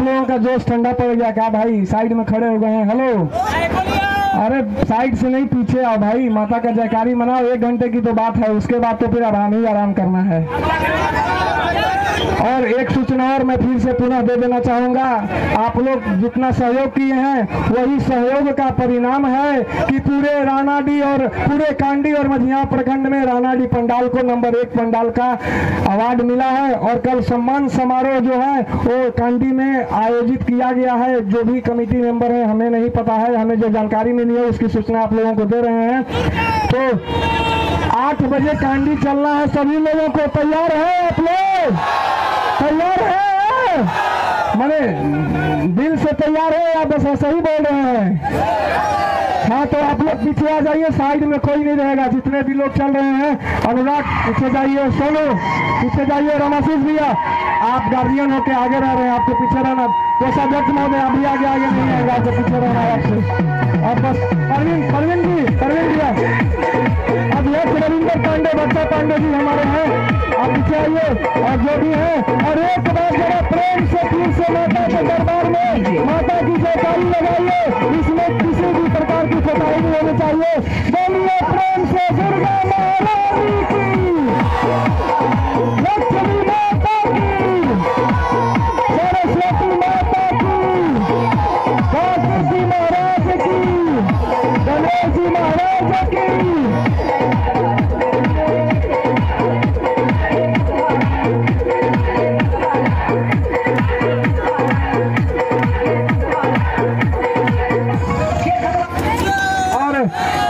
का जोश ठंडा पड़ गया। क्या भाई, साइड में खड़े हो गए हैं? हेलो। अरे, साइड से नहीं, पीछे आओ भाई। माता का जयकारी मनाओ। एक घंटे की तो बात है। उसके बाद तो फिर आराम ही आराम करना है। और मैं फिर से पुनः दे देना चाहूँगा। आप लोग जितना सहयोग किए हैं, वही सहयोग का परिणाम है कि पूरे रानाडी और पूरे कांडी और मझिया प्रखंड में रानाडी पंडाल को नंबर एक पंडाल का अवार्ड मिला है और कल सम्मान समारोह जो है, वो कांडी में आयोजित किया गया है। जो भी कमेटी मेंबर है, हमें नहीं पता है, हमें जो जानकारी मिली है, उसकी सूचना आप लोगों को दे रहे हैं। तो आठ बजे कांडी चलना है, सभी लोगों को तैयार है आप लोग। तैयार है? मैंने, दिल से तैयार है या बस ऐसे ही बोल रहे हैं? हाँ तो आप लोग पीछे आ जाइए, साइड में कोई नहीं रहेगा, जितने भी लोग चल रहे हैं। अनुराग, पीछे जाइए, सोनू, पीछे जाइए रमाशीष भैया। आप गार्जियन होके आगे रह रहे हैं, आपको पीछे रहना। कोषाध्यक्ष महोदय अभी आगे आगे नहीं आएगा, आपको पीछे रहना आपसे। अब बस, परवीन परवीन जी, परवीन भैया रविंदर पांडे बच्चा पांडे जी हमारे हैं। आप चाहिए, और जो भी है, और एक बार जरा प्रेम से, फिर से माता के दरबार में, माता की जयकारी लगाइए, इसमें किसी भी प्रकार की कोताही नहीं होनी चाहिए। बोलिए प्रेम से, दुर्गा महारानी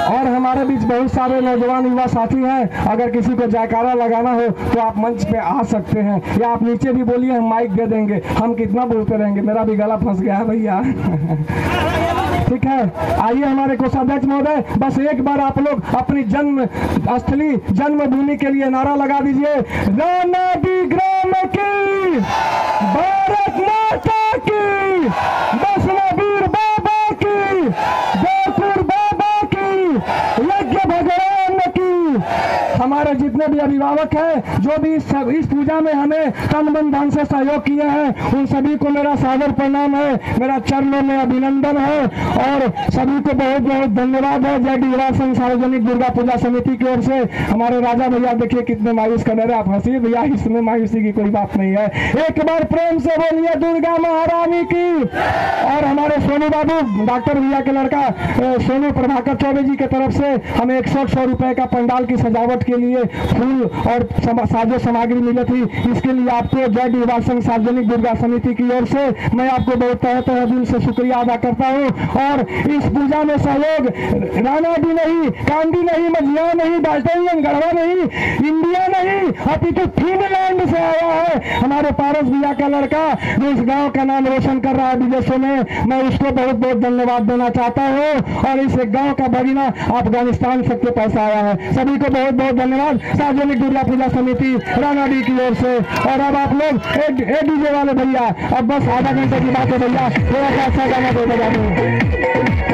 और हमारे बीच बहुत सारे नौजवान युवा साथी हैं। अगर किसी को जयकारा लगाना हो तो आप मंच पे आ सकते हैं। या आप नीचे भी बोलिए, हम माइक दे देंगे। हम कितना बोलते रहेंगे? मेरा भी गला फंस गया है भैया। ठीक है? आइए हमारे कोषाध्यक्ष महोदय, बस एक बार आप लोग अपनी जन्म स्थली जन्मभूमि के लिए नारा लगा दीजिए। राना दी ग्राम की भारत माता की दसवा वीर बाबा की जयपुर बाबा की यज्ञ भगवान की हमारे जितने भी अभिभावक हैं, जो भी सब, इस पूजा में हमें तन मन धन से सहयोग किए हैं, उन सभी को मेरा सादर प्रणाम है, मेरा चरणों में अभिनंदन है, और सभी को बहुत बहुत धन्यवाद है, जय डी संघ सार्वजनिक दुर्गा पूजा समिति की ओर से। हमारे राजा भैया, देखिए कितने मायूस कर रहे आप हँसी, भैया, इसमें मायूसी की कोई बात नहीं है। एक बार प्रेम से बोलिए, दुर्गा महारानी की। और हमारे सोनू बाबू, डॉक्टर भैया के लड़का सोनू प्रभाकर चौबे जी की तरफ़ से हमें एक सौ सौ रुपए का पंडाल की सजावट के लिए फूल और साजो सामग्री मिली थी। इसके लिए आपको जय युवा संघ सार्वजनिक दुर्गा समिति की ओर से मैं आपको बहुत तह तह दिल से शुक्रिया अदा करता हूँ। और इस पूजा में सहयोग राना भी नहीं कांडी नहीं मझिया नहीं बाल्टेन गढ़वा नहीं, इंडिया नहीं, अपितु फिनलैंड से आया है। हमारे पारस भैया का लड़का जो इस गाँव का नाम रोशन कर रहा है विदेशों में, मैं उसको बहुत बहुत धन्यवाद देना चाहता हूँ। और इस गाँव का भगिना अफ़गानिस्तान से के पैसा आया है। सभी को बहुत बहुत धन्यवाद। सार्वजनिक दुर्गा पूजा समिति रानाडी की ओर से। और अब आप लोग डीजे वाले भैया, अब बस आधा घंटे की बात है भैया। थोड़ा सा अच्छा गाना दे बजा दो